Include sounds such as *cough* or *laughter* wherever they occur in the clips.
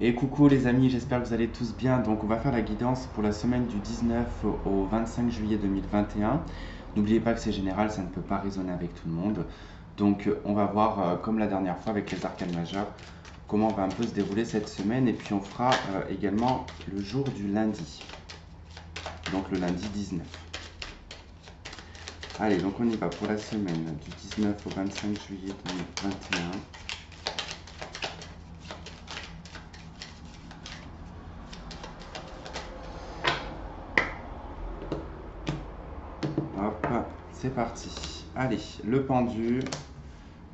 Et coucou les amis, j'espère que vous allez tous bien. Donc on va faire la guidance pour la semaine du 19 au 25 juillet 2021. N'oubliez pas que c'est général, ça ne peut pas résonner avec tout le monde. Donc on va voir, euh, comme la dernière fois avec les arcanes majeurs, comment va un peu se dérouler cette semaine. Et puis on fera euh, également le jour du lundi. Donc le lundi 19. Allez, donc on y va pour la semaine du 19 au 25 juillet 2021. Hop, c'est parti. Allez, le pendu,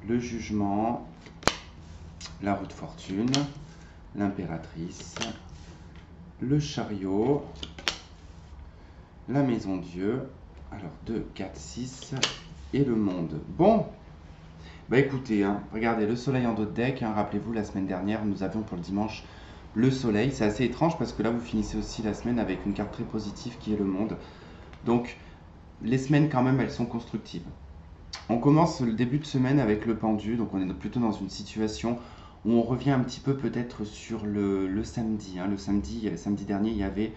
le jugement, la route fortune, l'impératrice, le chariot, la maison Dieu, alors 2, 4, 6 et le monde. Bon, bah écoutez, hein, regardez le soleil en dos de deck. Hein, rappelez-vous, la semaine dernière, nous avions pour le dimanche le soleil. C'est assez étrange parce que là, vous finissez aussi la semaine avec une carte très positive qui est le monde. Donc, les semaines, quand même, elles sont constructives. On commence le début de semaine avec le pendu. Donc, on est plutôt dans une situation où on revient un petit peu peut-être sur le, samedi. Hein. Le samedi, le samedi dernier, il y avait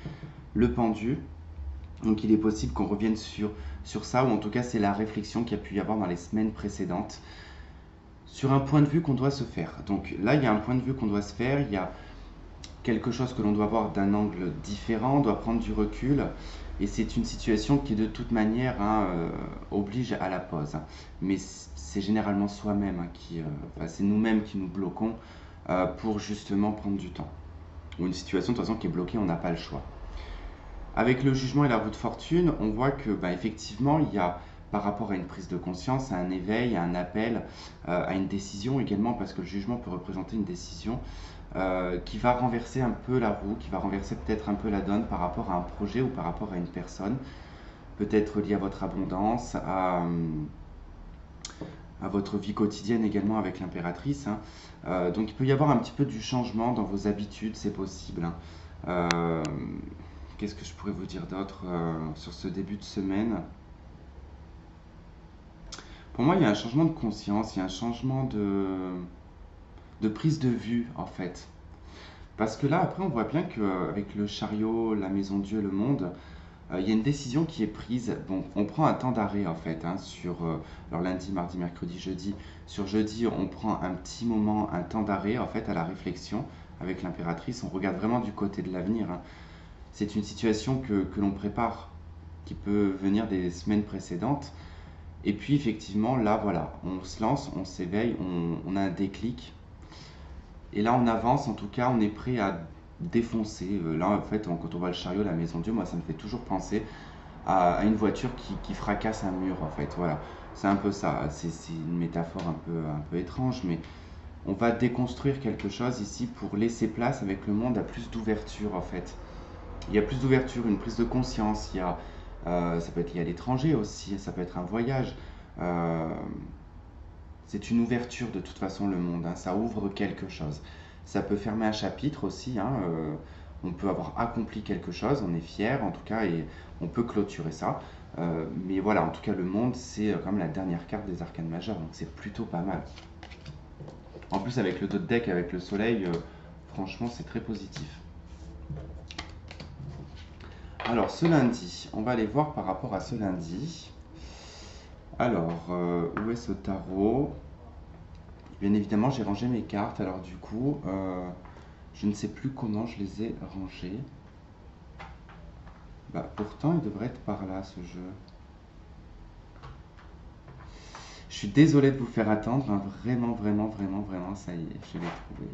le pendu. Donc il est possible qu'on revienne sur, sur ça, ou en tout cas c'est la réflexion qu'il y a pu y avoir dans les semaines précédentes, sur un point de vue qu'on doit se faire. Donc là, il y a un point de vue qu'on doit se faire, il y a quelque chose que l'on doit voir d'un angle différent, doit prendre du recul, et c'est une situation qui de toute manière hein, euh, oblige à la pause. Mais c'est généralement soi-même hein, qui, euh, c'est nous-mêmes qui nous bloquons euh, pour justement prendre du temps. Ou une situation de toute façon qui est bloquée, on n'a pas le choix. Avec le jugement et la roue de fortune, on voit que bah, effectivement, il y a par rapport à une prise de conscience, à un éveil, à un appel, à une décision également, parce que le jugement peut représenter une décision euh, qui va renverser un peu la roue, qui va renverser peut-être un peu la donne par rapport à un projet ou par rapport à une personne, peut-être lié à votre abondance, à, votre vie quotidienne également avec l'impératrice. Hein. Euh, donc il peut y avoir un petit peu du changement dans vos habitudes, c'est possible. Hein. Qu'est-ce que je pourrais vous dire d'autre euh, sur ce début de semaine? Pour moi, il y a un changement de conscience, il y a un changement de, de prise de vue, en fait. Parce que là, après, on voit bien qu'avec le chariot, la maison Dieu, le monde, euh, il y a une décision qui est prise. Bon, on prend un temps d'arrêt, en fait, hein, sur euh, lundi, mardi, mercredi, jeudi. Sur jeudi, on prend un petit moment, un temps d'arrêt, en fait, à la réflexion avec l'impératrice. On regarde vraiment du côté de l'avenir. Hein c'est une situation que, l'on prépare, qui peut venir des semaines précédentes. Et puis effectivement, là, voilà, on se lance, on s'éveille, on, a un déclic. Et là, on avance, en tout cas, on est prêt à défoncer. Euh, là, en fait, quand on voit le chariot, la maison Dieu, moi, ça me fait toujours penser à, une voiture qui, fracasse un mur, en fait. Voilà, c'est un peu ça. C'est une métaphore un peu, un peu étrange, mais on va déconstruire quelque chose ici pour laisser place avec le monde à plus d'ouverture, en fait il y a plus d'ouverture, une prise de conscience. Il y a, euh, ça peut être lié à l'étranger aussi, ça peut être un voyage. Euh, c'est une ouverture de toute façon le monde, hein. ça ouvre quelque chose. Ça peut fermer un chapitre aussi, hein, euh, on peut avoir accompli quelque chose, on est fier en tout cas et on peut clôturer ça. mais voilà, en tout cas le monde c'est quand même la dernière carte des arcanes majeures, donc c'est plutôt pas mal. En plus avec le dos de deck, avec le soleil, franchement c'est très positif. Alors, ce lundi, on va aller voir par rapport à ce lundi. Alors, euh, où est ce tarot? Bien évidemment, j'ai rangé mes cartes. Alors, du coup, euh, je ne sais plus comment je les ai rangées. Bah, pourtant, il devrait être par là, ce jeu. Je suis désolé de vous faire attendre. Hein. Vraiment, vraiment, vraiment, vraiment, ça y est, je l'ai trouvé.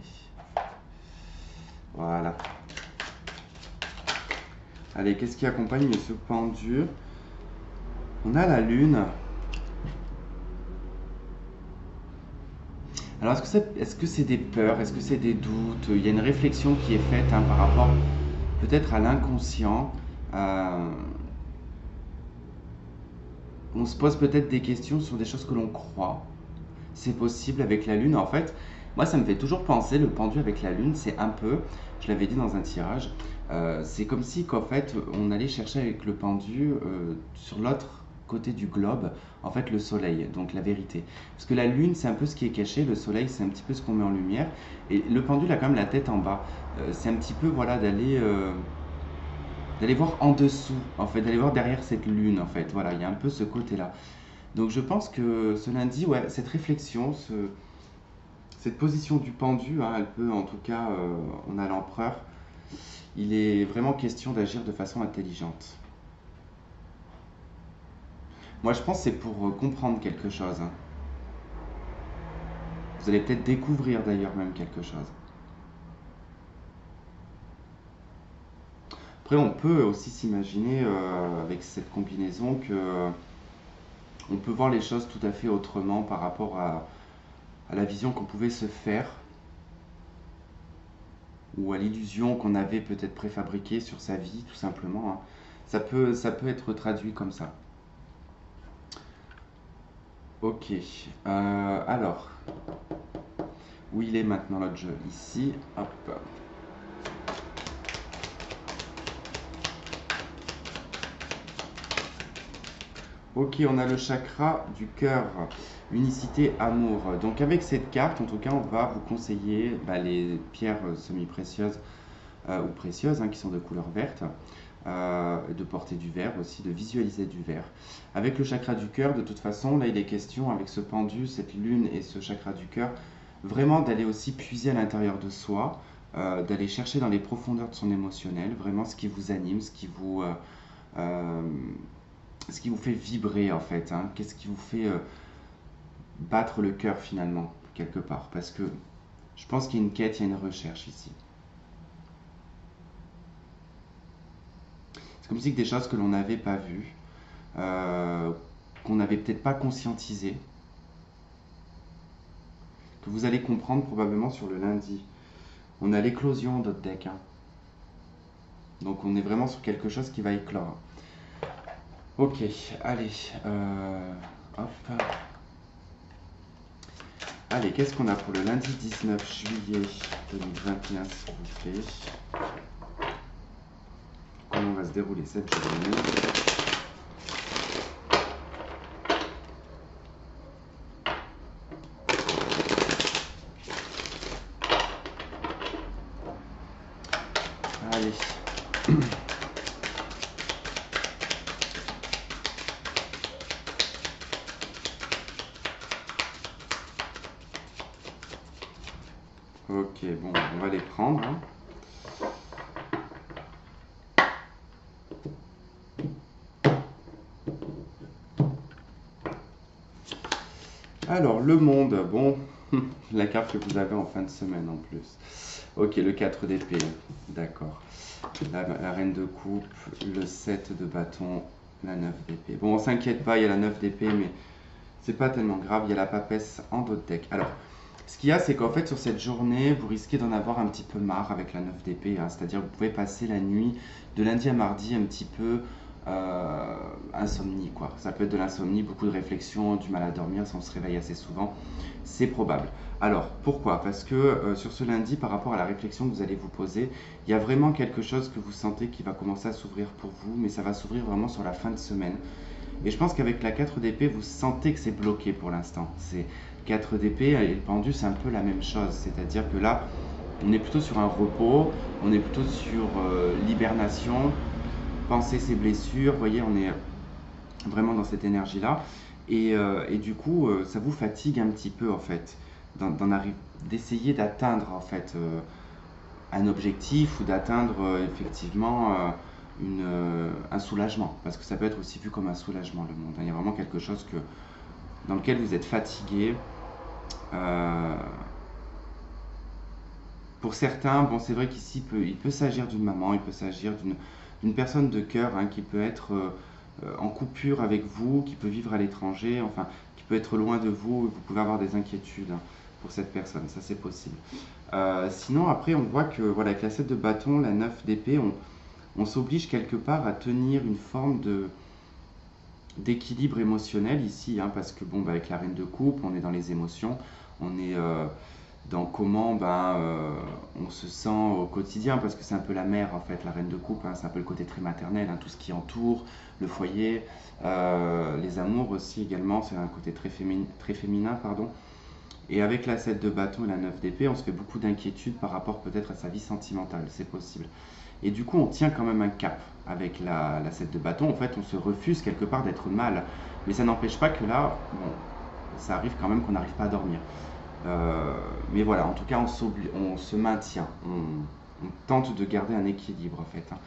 Voilà. Allez, qu'est-ce qui accompagne ce pendu? On a la lune. Alors, est-ce que c'est est -ce c'est des peurs Est-ce que c'est des doutes? Il y a une réflexion qui est faite hein, par rapport peut-être à l'inconscient. Euh, on se pose peut-être des questions sur des choses que l'on croit. C'est possible avec la lune. En fait, moi, ça me fait toujours penser, le pendu avec la lune, c'est un peu, je l'avais dit dans un tirage, euh, c'est comme si qu'en fait on allait chercher avec le pendu euh, sur l'autre côté du globe, en fait, le soleil, donc la vérité. Parce que la lune, c'est un peu ce qui est caché, le soleil, c'est un petit peu ce qu'on met en lumière. Et le pendule a quand même la tête en bas. Euh, c'est un petit peu, voilà, d'aller... Euh, d'aller voir en dessous, en fait, d'aller voir derrière cette lune, en fait. Voilà, il y a un peu ce côté-là. Donc je pense que ce lundi, ouais, cette réflexion, ce, cette position du pendu, hein, elle peut, en tout cas, euh, on a l'empereur, il est vraiment question d'agir de façon intelligente. Moi, je pense que c'est pour euh, comprendre quelque chose. Hein. Vous allez peut-être découvrir d'ailleurs même quelque chose. Après, on peut aussi s'imaginer euh, avec cette combinaison que on peut voir les choses tout à fait autrement par rapport à, la vision qu'on pouvait se faire ou à l'illusion qu'on avait peut-être préfabriquée sur sa vie, tout simplement. Hein. Ça, peut, ça peut être traduit comme ça. Ok. Euh, alors, où il est maintenant l'autre jeu? Ici. Hop. Ok, on a le chakra du cœur, unicité, amour. Donc avec cette carte, en tout cas, on va vous conseiller bah, les pierres semi-précieuses euh, ou précieuses hein, qui sont de couleur verte, euh, de porter du vert aussi, de visualiser du vert. Avec le chakra du cœur, de toute façon, là il est question avec ce pendu, cette lune et ce chakra du cœur, vraiment d'aller aussi puiser à l'intérieur de soi, euh, d'aller chercher dans les profondeurs de son émotionnel, vraiment ce qui vous anime, ce qui vous ce qui vous fait vibrer en fait hein Qu'est-ce qui vous fait euh, battre le cœur finalement, quelque part Parce que je pense qu'il y a une quête, il y a une recherche ici. Comme si des choses que l'on n'avait pas vues, euh, qu'on n'avait peut-être pas conscientisées, que vous allez comprendre probablement sur le lundi. On a l'éclosion d'autres deck. Hein. Donc on est vraiment sur quelque chose qui va éclore. Ok, allez. Euh, hop. Allez, qu'est-ce qu'on a pour le lundi 19 juillet 2021, s'il vous plaît? Comment va se dérouler cette journée Allez. Ok, bon, on va les prendre. Hein. Alors, le monde, bon, *laughs* la carte que vous avez en fin de semaine en plus. Ok, le 4 d'épée, d'accord. La, reine de coupe, le 7 de bâton, la 9 d'épée. Bon, on s'inquiète pas, il y a la 9 d'épée, mais c'est pas tellement grave, il y a la papesse en dos de deck. Alors, ce qu'il y a, c'est qu'en fait, sur cette journée, vous risquez d'en avoir un petit peu marre avec la 9 d'épée. Hein. C'est-à-dire vous pouvez passer la nuit de lundi à mardi un petit peu insomnie. Quoi. Ça peut être de l'insomnie, beaucoup de réflexions, du mal à dormir si on se réveille assez souvent. C'est probable. Alors, pourquoi? Parce que euh, sur ce lundi, par rapport à la réflexion que vous allez vous poser, il y a vraiment quelque chose que vous sentez qui va commencer à s'ouvrir pour vous, mais ça va s'ouvrir vraiment sur la fin de semaine. Et je pense qu'avec la 4 d'épée, vous sentez que c'est bloqué pour l'instant. C'est 4 d'épée et le pendu, c'est un peu la même chose. C'est-à-dire que là, on est plutôt sur un repos, on est plutôt sur euh, l'hibernation, penser ses blessures. Vous voyez, on est vraiment dans cette énergie-là. Et, euh, du coup, euh, ça vous fatigue un petit peu, en fait, d'essayer d'atteindre, en fait, un objectif ou d'atteindre, effectivement, un soulagement. Parce que ça peut être aussi vu comme un soulagement, le monde. Il y a vraiment quelque chose dans lequel vous êtes fatigué, euh, pour certains, bon, c'est vrai qu'ici, il peut s'agir d'une maman, il peut s'agir d'une personne de cœur hein, qui peut être euh, en coupure avec vous, qui peut vivre à l'étranger, enfin, qui peut être loin de vous, vous pouvez avoir des inquiétudes hein, pour cette personne, ça c'est possible. Euh, sinon, après, on voit que voilà, avec la 7 de bâton, la 9 d'épée, on, s'oblige quelque part à tenir une forme d'équilibre émotionnel ici, hein, parce que bon, bah, avec la reine de coupe, on est dans les émotions, on est euh, dans comment ben, euh, on se sent au quotidien, parce que c'est un peu la mère, en fait, la reine de coupe, hein, c'est un peu le côté très maternel, hein, tout ce qui entoure, le foyer, euh, les amours aussi également, c'est un côté très, féminin, très féminin. Pardon. Et avec la 7 de bâton et la 9 d'épée, on se fait beaucoup d'inquiétude par rapport peut-être à sa vie sentimentale, c'est possible. Et du coup, on tient quand même un cap avec la, la 7 de bâton. En fait, on se refuse quelque part d'être mal. Mais ça n'empêche pas que là, bon, ça arrive quand même qu'on n'arrive pas à dormir. Euh, mais voilà, en tout cas, on, se maintient. On, tente de garder un équilibre en fait. Hein.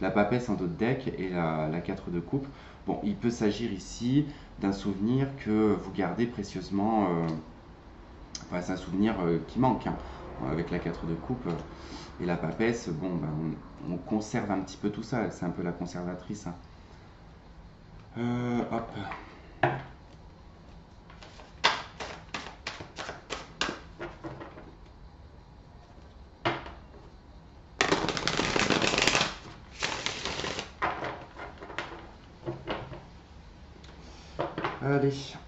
La papesse en dos de deck et la, 4 de coupe. Bon, il peut s'agir ici d'un souvenir que vous gardez précieusement. Euh, enfin, c'est un souvenir euh, qui manque. Hein. Avec la 4 de coupe et la papesse, bon, ben, on, conserve un petit peu tout ça. C'est un peu la conservatrice. Hein. hop. Allez. C'est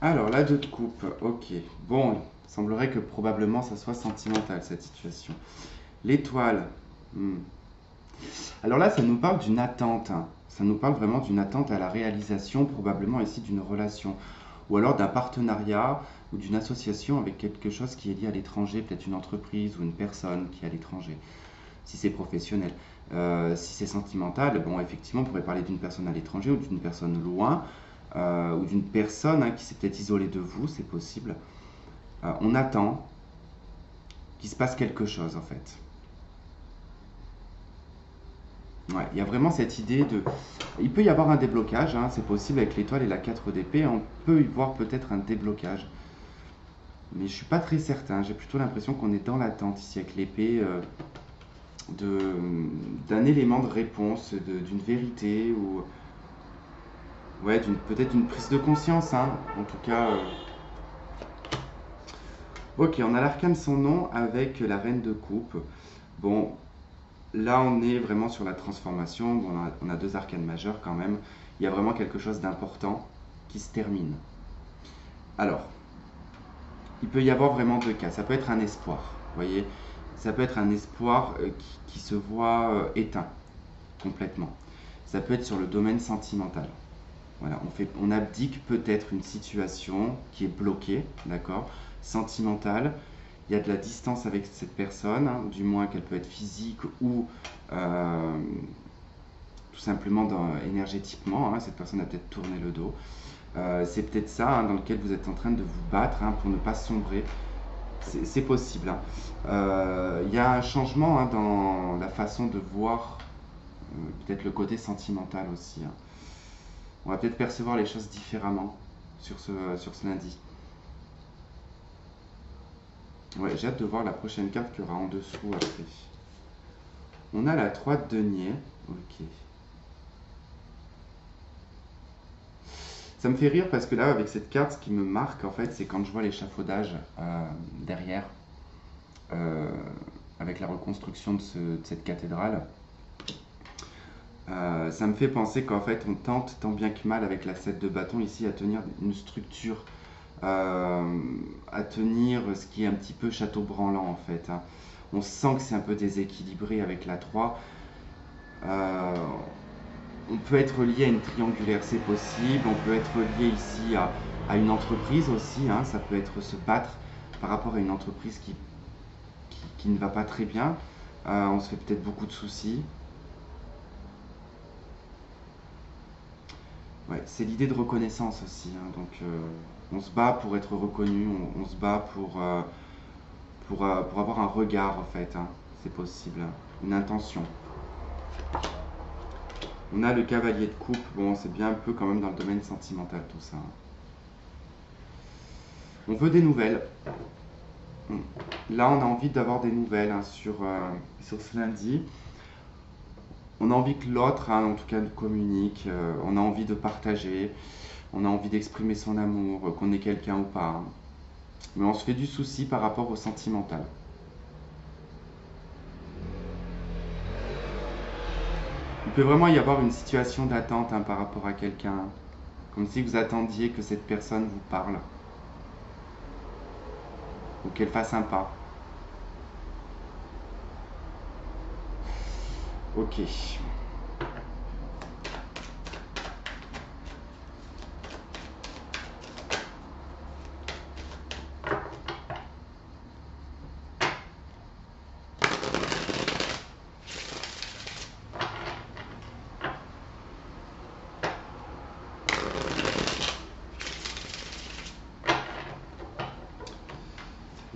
Alors, la 2 de coupe, ok. Bon, il semblerait que probablement ça soit sentimental cette situation. L'étoile. Hmm. Alors là, ça nous parle d'une attente. Ça nous parle vraiment d'une attente à la réalisation, probablement ici d'une relation. Ou alors d'un partenariat ou d'une association avec quelque chose qui est lié à l'étranger, peut-être une entreprise ou une personne qui est à l'étranger, si c'est professionnel. Euh, si c'est sentimental, bon, effectivement, on pourrait parler d'une personne à l'étranger ou d'une personne loin. Euh, ou d'une personne hein, qui s'est peut-être isolée de vous, c'est possible. Euh, on attend qu'il se passe quelque chose en fait. Il y a vraiment cette idée de... Il peut y avoir un déblocage, hein, c'est possible avec l'étoile et la 4 d'épée, on peut y voir peut-être un déblocage. Mais je ne suis pas très certain, j'ai plutôt l'impression qu'on est dans l'attente ici avec l'épée euh, d'un élément de réponse, d'une vérité ou ouais, peut-être une prise de conscience, hein. en tout cas. Euh. Ok, on a l'arcane son nom avec la reine de coupe. Bon, là on est vraiment sur la transformation. on, a, deux arcanes majeures quand même. Il y a vraiment quelque chose d'important qui se termine. Alors, il peut y avoir vraiment deux cas. Ça peut être un espoir, vous voyez. Ça peut être un espoir euh, qui, se voit euh, éteint complètement. Ça peut être sur le domaine sentimental. Voilà, on, abdique peut-être une situation qui est bloquée, d'accord, sentimentale. Il y a de la distance avec cette personne, hein, du moins qu'elle peut être physique ou euh, tout simplement énergétiquement. Hein, cette personne a peut-être tourné le dos. Euh, c'est peut-être ça hein, dans lequel vous êtes en train de vous battre pour ne pas sombrer. C'est possible. Euh, il y a un changement dans la façon de voir peut-être le côté sentimental aussi on va peut-être percevoir les choses différemment sur ce, lundi. Ouais, j'ai hâte de voir la prochaine carte qu'il y aura en dessous après. On a la 3 de denier. Ok. Ça me fait rire parce que là, avec cette carte, ce qui me marque, en fait, c'est quand je vois l'échafaudage euh, derrière, euh, avec la reconstruction de cette cathédrale. Euh, ça me fait penser qu'en fait, on tente tant bien que mal avec la 7 de bâton ici à tenir une structure, euh, à tenir ce qui est un petit peu château branlant en fait. Hein. On sent que c'est un peu déséquilibré avec la 3. Euh, on peut être lié à une triangulaire, c'est possible. On peut être lié ici à, une entreprise aussi. Hein. Ça peut être se battre par rapport à une entreprise qui, qui ne va pas très bien. on se fait peut-être beaucoup de soucis. C'est l'idée de reconnaissance aussi. Hein. donc, euh, on se bat pour être reconnu, on, se bat pour, euh, euh, pour, avoir un regard, en fait. Hein. c'est possible. Hein. Une intention. On a le cavalier de coupe. Bon, c'est bien un peu quand même dans le domaine sentimental, tout ça. On veut des nouvelles. Là, on a envie d'avoir des nouvelles sur, sur ce lundi. On a envie que l'autre, hein, en tout cas, nous communique. Euh, on a envie de partager. On a envie d'exprimer son amour, qu'on ait quelqu'un ou pas. Hein. Mais on se fait du souci par rapport au sentimental. Il peut vraiment y avoir une situation d'attente par rapport à quelqu'un. Comme si vous attendiez que cette personne vous parle ou qu'elle fasse un pas. OK します。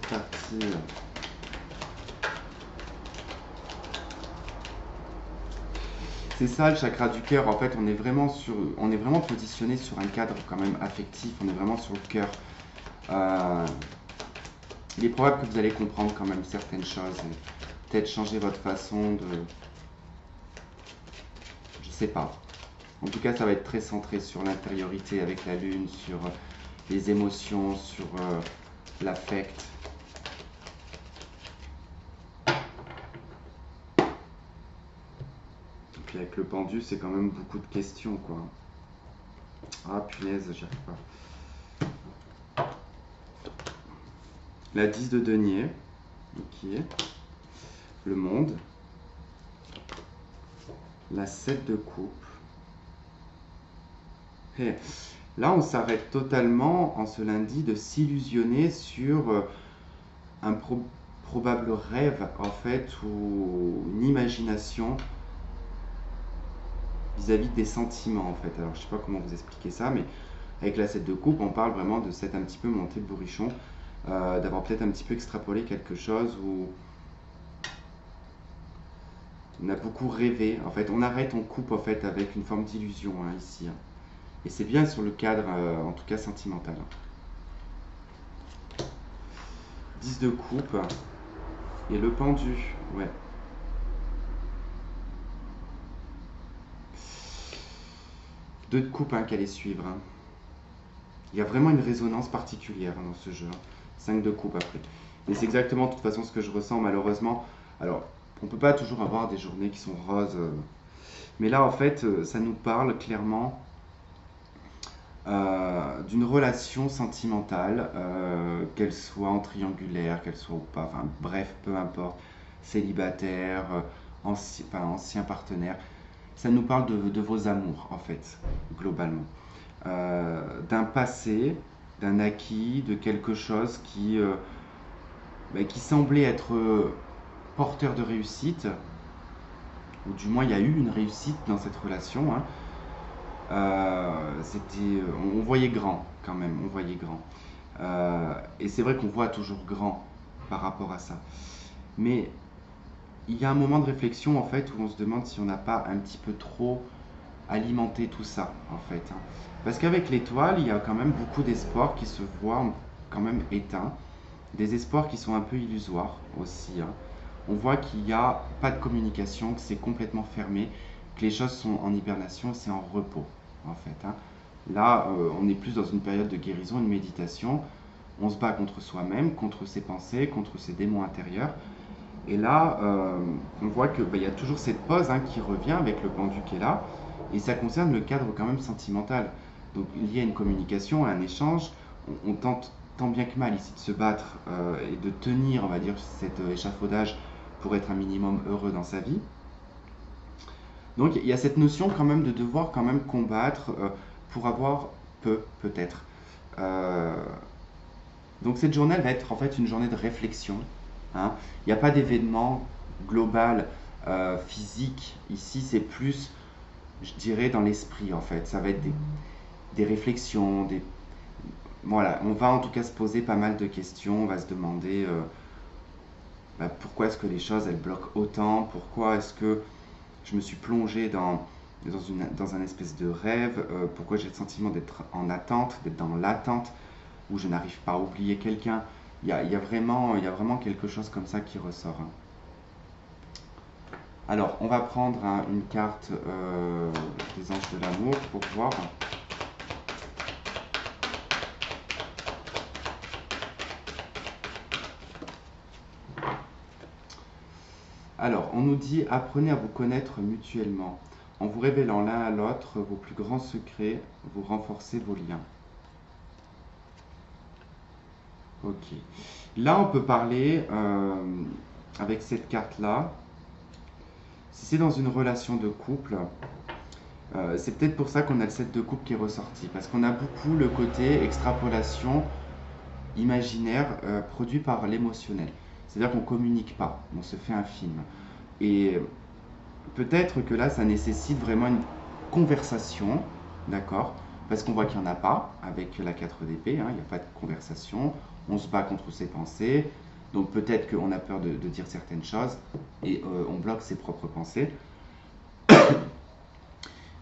2つ。C'est ça le chakra du cœur. En fait, on est vraiment sur, on est vraiment positionné sur un cadre quand même affectif. On est vraiment sur le cœur. Euh, il est probable que vous allez comprendre quand même certaines choses peut-être changer votre façon de, je sais pas. En tout cas, ça va être très centré sur l'intériorité avec la lune, sur les émotions, sur euh, l'affect. Avec le pendu, c'est quand même beaucoup de questions, quoi. Ah, punaise, j'y arrive pas. La 10 de denier. Le monde. La 7 de coupe. Et là, on s'arrête totalement en ce lundi de s'illusionner sur euh, un probable rêve, en fait, ou une imagination vis-à-vis des sentiments en fait. Alors je sais pas comment vous expliquer ça, mais avec la 7 de coupe, on parle vraiment de cette un petit peu montée de bourrichon, euh, d'avoir peut-être un petit peu extrapolé quelque chose où on a beaucoup rêvé. En fait, on arrête, on coupe en fait avec une forme d'illusion hein, ici. Hein. Et c'est bien sur le cadre, euh, en tout cas sentimental. 10 de coupe et le pendu, ouais. Deux de coupe hein, qu'elle est suivre. Hein. Il y a vraiment une résonance particulière dans ce jeu. 5 hein. de coupe après. Et c'est exactement de toute façon ce que je ressens malheureusement. Alors, on ne peut pas toujours avoir des journées qui sont roses. Euh. mais là, en fait, euh, ça nous parle clairement euh, d'une relation sentimentale, qu'elle soit en triangulaire, qu'elle soit ou pas, enfin bref, peu importe, célibataire, ancien partenaire ça nous parle de, vos amours, en fait, globalement. Euh, d'un passé, d'un acquis, de quelque chose qui, euh, bah, qui semblait être euh, porteur de réussite, ou du moins il y a eu une réussite dans cette relation. Hein. c'était, on, voyait grand quand même, on voyait grand. et c'est vrai qu'on voit toujours grand par rapport à ça. Mais il y a un moment de réflexion en fait où on se demande si on n'a pas un petit peu trop alimenté tout ça en fait. Hein. Parce qu'avec l'étoile, il y a quand même beaucoup d'espoirs qui se voient quand même éteints, des espoirs qui sont un peu illusoires aussi. Hein. On voit qu'il n'y a pas de communication, que c'est complètement fermé, que les choses sont en hibernation, c'est en repos en fait. Hein. Là, euh, on est plus dans une période de guérison, une méditation. On se bat contre soi-même, contre ses pensées, contre ses démons intérieurs. Et là, euh, on voit qu'il bah, y a toujours cette pause hein, qui revient avec le pendu qui est là, et ça concerne le cadre quand même sentimental. Donc il y a une communication, un échange, on, tente tant bien que mal ici de se battre euh, et de tenir, on va dire, cet échafaudage pour être un minimum heureux dans sa vie. Donc il y a cette notion quand même de devoir quand même combattre euh, pour avoir peu, peut-être. donc cette journée va être en fait une journée de réflexion, Hein. Il n'y a pas d'événement global, euh, physique. Ici, c'est plus, je dirais, dans l'esprit, en fait. Ça va être des, réflexions, des... Voilà, on va en tout cas se poser pas mal de questions. On va se demander euh, bah, pourquoi est-ce que les choses, elles bloquent autant? Pourquoi est-ce que je me suis plongé dans, dans, un espèce de rêve? Euh, Pourquoi j'ai le sentiment d'être en attente, d'être dans l'attente, où je n'arrive pas à oublier quelqu'un? Il y a, vraiment, quelque chose comme ça qui ressort. Hein. Alors, on va prendre une carte euh, des anges de l'amour pour voir. Alors, on nous dit apprenez à vous connaître mutuellement. En vous révélant l'un à l'autre vos plus grands secrets, vous renforcez vos liens. Ok. Là, on peut parler euh, avec cette carte-là. Si c'est dans une relation de couple, euh, c'est peut-être pour ça qu'on a le set de couple qui est ressorti. Parce qu'on a beaucoup le côté extrapolation imaginaire euh, produit par l'émotionnel. C'est-à-dire qu'on communique pas, on se fait un film. Et peut-être que là, ça nécessite vraiment une conversation, d'accord? Parce qu'on voit qu'il n'y en a pas avec la 4 d'épée, hein, il n'y a pas de conversation, on se bat contre ses pensées, donc peut-être qu'on a peur de, dire certaines choses et euh, on bloque ses propres pensées. *coughs*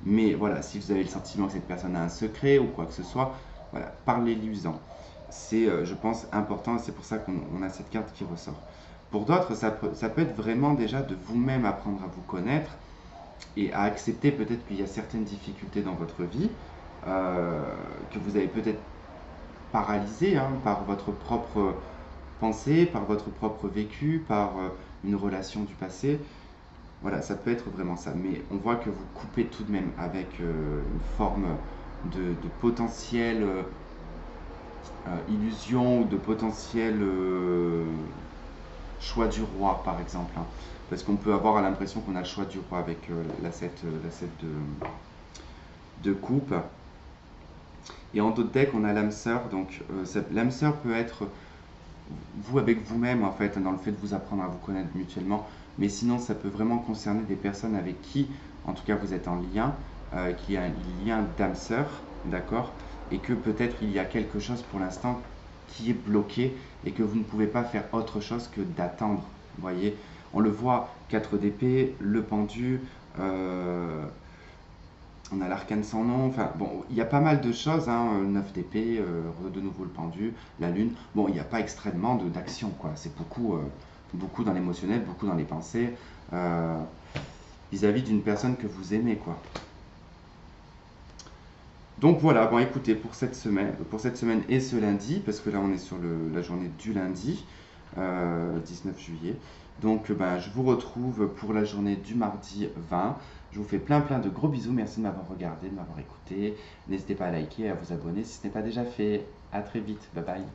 Mais voilà, si vous avez le sentiment que cette personne a un secret ou quoi que ce soit, voilà, parlez-lui-en c'est, euh, je pense, important c'est pour ça qu'on a cette carte qui ressort. Pour d'autres, ça peut, ça peut être vraiment déjà de vous-même apprendre à vous connaître et à accepter peut-être qu'il y a certaines difficultés dans votre vie, euh, que vous avez peut-être paralysé hein, par votre propre pensée, par votre propre vécu, par euh, une relation du passé. Voilà, ça peut être vraiment ça. Mais on voit que vous coupez tout de même avec une forme de, de potentiel euh, illusion ou de potentiel euh, choix du roi, par exemple. Hein. Parce qu'on peut avoir l'impression qu'on a le choix du roi avec euh, la 7, de, de coupe. Et en d'autres decks, on a l'âme sœur. Donc, l'âme sœur peut être vous avec vous-même, en fait, dans le fait de vous apprendre à vous connaître mutuellement. Mais sinon, ça peut vraiment concerner des personnes avec qui, en tout cas, vous êtes en lien, qui a un lien d'âme sœur, d'accord et que peut-être il y a quelque chose pour l'instant qui est bloqué et que vous ne pouvez pas faire autre chose que d'attendre. Voyez, on le voit, 4 d'épée, le pendu, euh, on a l'arcane sans nom, enfin bon, il y a pas mal de choses, hein, 9 d'épée, euh, de nouveau le pendu, la lune. Bon, il n'y a pas extrêmement d'action, quoi. C'est beaucoup, euh, beaucoup dans l'émotionnel, beaucoup dans les pensées, vis-à-vis d'une personne que vous aimez, quoi. Donc voilà, bon écoutez, pour cette semaine, pour cette semaine et ce lundi, parce que là on est sur la journée du lundi, 19 euh, juillet. Donc ben, je vous retrouve pour la journée du mardi 20. Je vous fais plein plein de gros bisous. Merci de m'avoir regardé, de m'avoir écouté. N'hésitez pas à liker et à vous abonner si ce n'est pas déjà fait. A très vite. Bye bye.